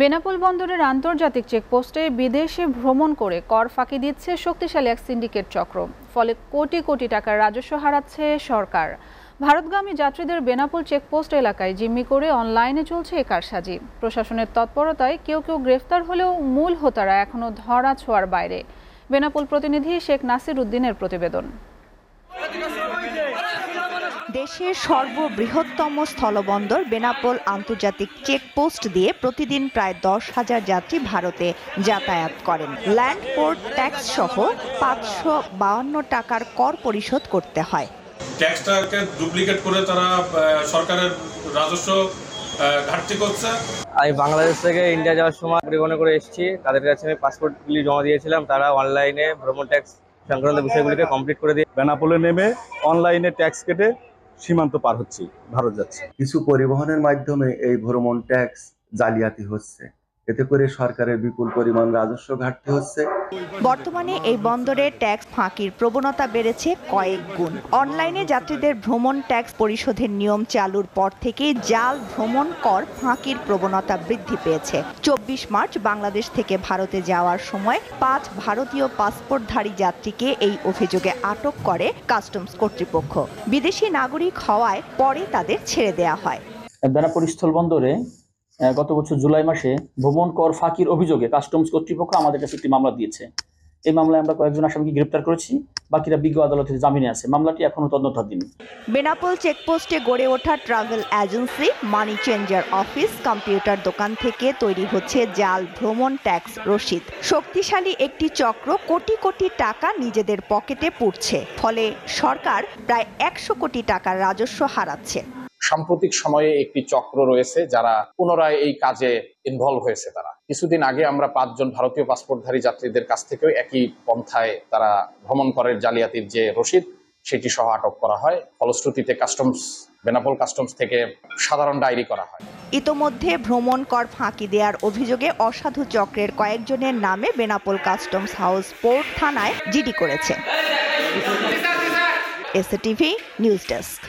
বেনাপোল বন্দরের আন্তর্জাতিক চেকপোস্টে বিদেশে ভ্রমণ করে কর ফাঁকি দিচ্ছে শক্তিশালী এক সিন্ডিকেট চক্র। ফলে কোটি কোটি টাকার রাজস্ব হারাচ্ছে সরকার। ভারতগামী যাত্রীদের বেনাপোল চেকপোস্ট এলাকায় জিম্মি করে অনলাইনে চলছে এ কারসাজি। প্রশাসনের তৎপরতায় কেউ কেউ গ্রেফতার হলেও মূল হোতারা এখনও ধরা ছোঁয়ার বাইরে। বেনাপোল প্রতিনিধি শেখ নাসির উদ্দিনের প্রতিবেদন। দেশের সর্ববৃহত্তম স্থলবন্দর বেনাপোল আন্তর্জাতিক চেকপোস্ট দিয়ে প্রতিদিন প্রায় দশ হাজার যাত্রী ভারতে যাতায়াত করেন। ল্যান্ড পোর্ট ট্যাক্স সহ পাঁচশো বাউন্ন টাকার কর পরিশোধ করতে হয়। ট্যাক্সটাকে ডুপ্লিকেট করে তারা সরকারের রাজস্ব ঘাটতি করছে। আমি বাংলাদেশ থেকে ইন্ডিয়া যাওয়ার সময় পরিবহনে করে এসেছি। তাদের কাছে আমি পাসপোর্টগুলি জমা দিয়েছিলাম। তারা অনলাইনে ভ্রমণ ট্যাক্স সংক্রান্ত বিষয়গুলিকে কমপ্লিট করে দিয়ে বেনাপোলে নেমে অনলাইনে ট্যাক্স কেটে সীমান্ত পার হচ্ছে ভারত যাচ্ছে। কিছু পরিবহনের মাধ্যমে এই ভ্রমণ ট্যাক্স জালিয়াতি হচ্ছে। এতে করে সরকারের বিপুল পরিমাণ রাজস্ব ঘাটতি হচ্ছে। বর্তমানে এই বন্দরে ট্যাক্স ফাঁকির প্রবণতা বেড়েছে কয়েক গুণ। অনলাইনে যাত্রীদের ভ্রমণ ট্যাক্স পরিশোধের নিয়ম চালুর পর থেকে জাল ভ্রমণ কর ফাঁকির প্রবণতা বৃদ্ধি পেয়েছে। চব্বিশ মার্চ বাংলাদেশ থেকে ভারতে যাওয়ার সময় পাঁচ ভারতীয় পাসপোর্টধারী যাত্রীকে এই অভিযোগে আটক করে কাস্টমস কর্তৃপক্ষ। বিদেশি নাগরিক হওয়ায় পরে তাদের ছেড়ে দেয়া হয়। বেনাপোল স্থলবন্দরে আহ, গত বছর জুলাই মাসে ভ্রমণ কর ফাঁকির অভিযোগে কাস্টমস কর্তৃপক্ষ আমাদের কাছে একটি মামলা দিয়েছে। এই মামলায় আমরা কয়েকজন আসামিকে গ্রেপ্তার করেছি, বাকিরা বিজ্ঞ আদালতে জামিনে আছে। মামলাটি এখনও তদন্তাধীন। বেনাপোল চেকপোস্টে গড়ে ওঠা travel agency, money changer office, computer দোকান থেকে তৈরি হচ্ছে জাল ভ্রমণ ট্যাক্স রসিদ। শক্তিশালী একটি চক্র কোটি কোটি টাকা নিজেদের পকেটে পুড়ছে, ফলে সরকার প্রায় একশো কোটি টাকার রাজস্ব হারাচ্ছে। সাম্প্রতিক সময়ে একটি চক্র রয়েছে যারা পুনরায় এই কাজে ইনভলভ হয়েছে তারা। কিছুদিন আগে আমরা পাঁচজন ভারতীয় পাসপোর্টধারী যাত্রীদের কাছ থেকেও একই পন্থায় তারা ভ্রমণ করের জালিয়াতির যে রসিদ সেটি সহ আটক করা হয়। ফলশ্রুতিতে কাস্টমস বেনাপোল কাস্টমস থেকে সাধারণ ডায়েরি করা হয়। ইতোমধ্যে ভ্রমণ কর ফাঁকি দেওয়ার অভিযোগে অসাধু চক্রের কয়েকজনের নামে বেনাপোল কাস্টমস হাউস পোর্ট থানায় জিডি করেছে। SATV news desk